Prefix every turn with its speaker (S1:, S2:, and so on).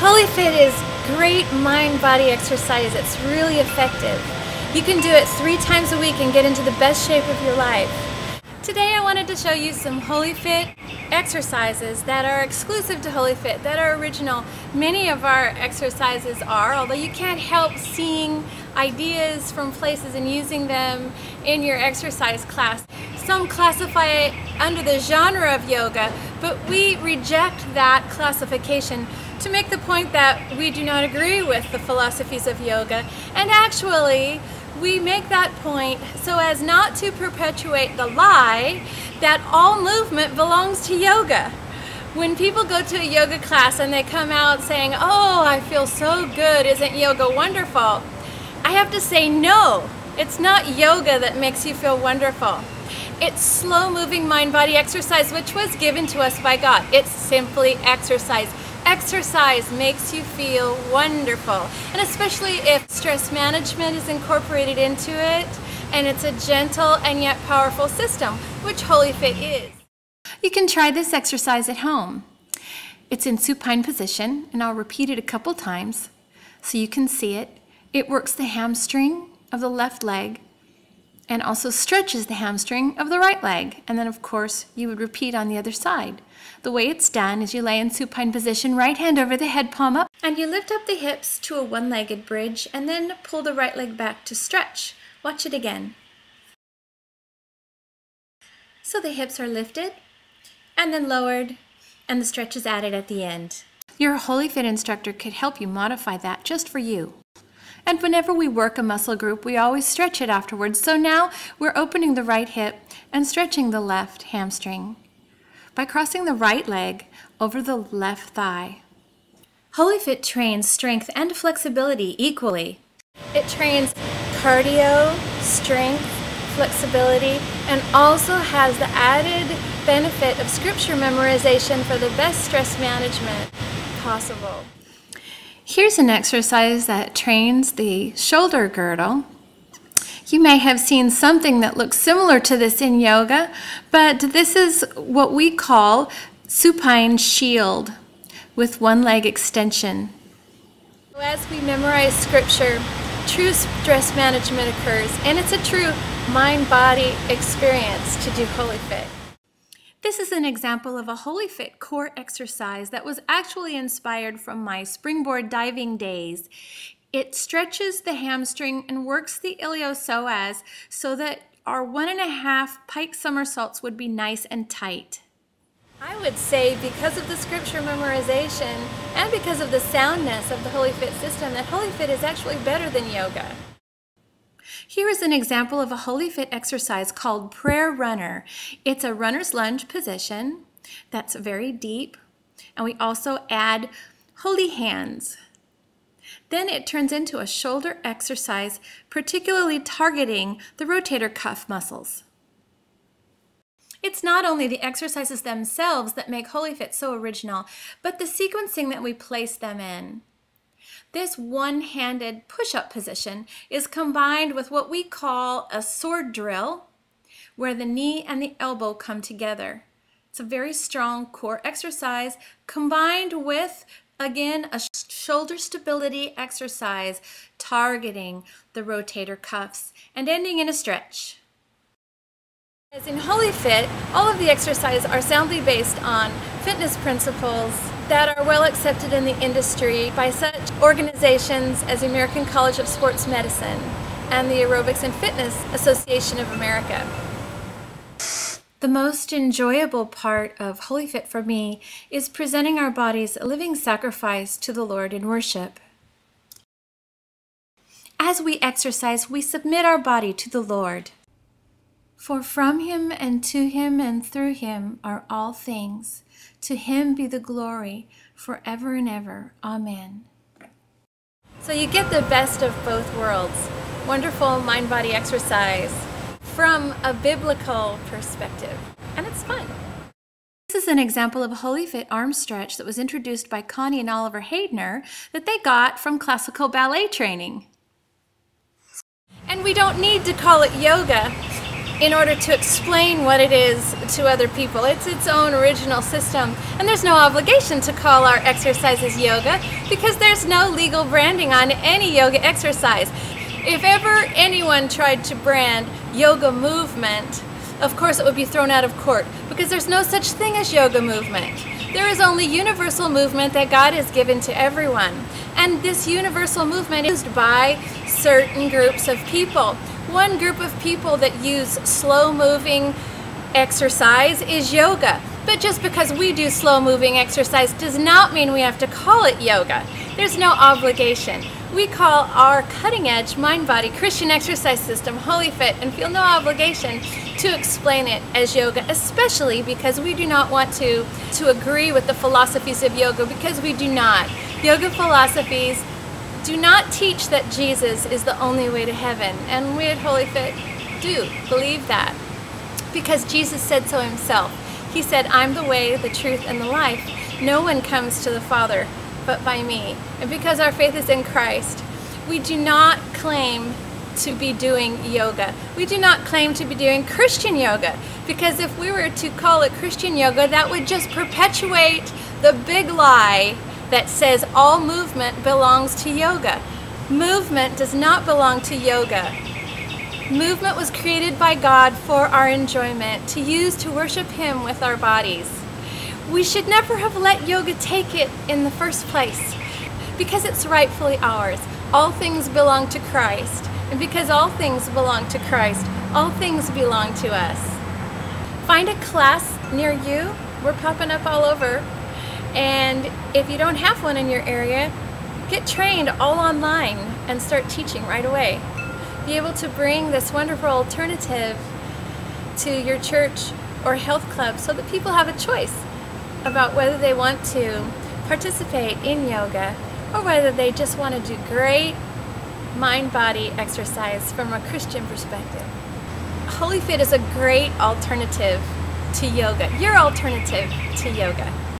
S1: WholyFit is great mind-body exercise. It's really effective. You can do it three times a week and get into the best shape of your life. Today I wanted to show you some WholyFit exercises that are exclusive to WholyFit, that are original. Many of our exercises are, although you can't help seeing ideas from places and using them in your exercise class. Some classify it under the genre of yoga, but we reject that classification to make the point that we do not agree with the philosophies of yoga. And actually, we make that point so as not to perpetuate the lie that all movement belongs to yoga. When people go to a yoga class and they come out saying, oh, I feel so good, isn't yoga wonderful? I have to say no, it's not yoga that makes you feel wonderful. It's slow moving mind body exercise which was given to us by God. It's simply exercise. Exercise makes you feel wonderful, and especially if stress management is incorporated into it, and it's a gentle and yet powerful system, which WholyFit is. You can try this exercise at home. It's in supine position, and I'll repeat it a couple times so you can see it. It works the hamstring of the left leg and also stretches the hamstring of the right leg. And then, of course, you would repeat on the other side. The way it's done is you lay in supine position, right hand over the head palm up, and you lift up the hips to a one-legged bridge, and then pull the right leg back to stretch. Watch it again. So the hips are lifted, and then lowered, and the stretch is added at the end. Your WholyFit instructor could help you modify that just for you. And whenever we work a muscle group, we always stretch it afterwards. So now we're opening the right hip and stretching the left hamstring by crossing the right leg over the left thigh. WholyFit trains strength and flexibility equally. It trains cardio, strength, flexibility, and also has the added benefit of scripture memorization for the best stress management possible. Here's an exercise that trains the shoulder girdle. You may have seen something that looks similar to this in yoga, but this is what we call supine shield with one leg extension. As we memorize scripture, true stress management occurs, and it's a true mind-body experience to do WholyFit. This is an example of a WholyFit core exercise that was actually inspired from my springboard diving days. It stretches the hamstring and works the iliopsoas so that our one and a half pike somersaults would be nice and tight. I would say because of the scripture memorization and because of the soundness of the WholyFit system that WholyFit is actually better than yoga. Here is an example of a WholyFit exercise called Prayer Runner. It's a runner's lunge position that's very deep, and we also add holy hands. Then it turns into a shoulder exercise, particularly targeting the rotator cuff muscles. It's not only the exercises themselves that make WholyFit so original, but the sequencing that we place them in. This one-handed push-up position is combined with what we call a sword drill, where the knee and the elbow come together. It's a very strong core exercise combined with, again, a shoulder stability exercise targeting the rotator cuffs and ending in a stretch. As in WholyFit, all of the exercises are soundly based on fitness principles that are well accepted in the industry by such organizations as the American College of Sports Medicine and the Aerobics and Fitness Association of America. The most enjoyable part of WholyFit for me is presenting our bodies a living sacrifice to the Lord in worship. As we exercise, we submit our body to the Lord. For from him and to him and through him are all things. To him be the glory forever and ever. Amen. So you get the best of both worlds. Wonderful mind-body exercise from a biblical perspective. And it's fun. This is an example of a WholyFit arm stretch that was introduced by Connie and Oliver Haydner that they got from classical ballet training. And we don't need to call it yoga in order to explain what it is to other people. It's its own original system. And there's no obligation to call our exercises yoga because there's no legal branding on any yoga exercise. If ever anyone tried to brand yoga movement, of course it would be thrown out of court because there's no such thing as yoga movement. There is only universal movement that God has given to everyone. And this universal movement is used by certain groups of people. One group of people that use slow moving exercise is yoga. But just because we do slow moving exercise does not mean we have to call it yoga. There's no obligation. We call our cutting edge mind body Christian exercise system WholyFit and feel no obligation to explain it as yoga, especially because we do not want to, to agree with the philosophies of yoga because we do not. Yoga philosophies do not teach that Jesus is the only way to heaven. And we at WholyFit do believe that because Jesus said so himself. He said, I'm the way, the truth, and the life. No one comes to the Father but by me. And because our faith is in Christ, we do not claim to be doing yoga. We do not claim to be doing Christian yoga because if we were to call it Christian yoga, that would just perpetuate the big lie that says all movement belongs to yoga. Movement does not belong to yoga. Movement was created by God for our enjoyment, to use to worship Him with our bodies. We should never have let yoga take it in the first place because it's rightfully ours. All things belong to Christ. And because all things belong to Christ, all things belong to us. Find a class near you. We're popping up all over and if you don't have one in your area, get trained all online and start teaching right away. Be able to bring this wonderful alternative to your church or health club so that people have a choice about whether they want to participate in yoga or whether they just want to do great mind-body exercise from a Christian perspective. WholyFit is a great alternative to yoga, your alternative to yoga.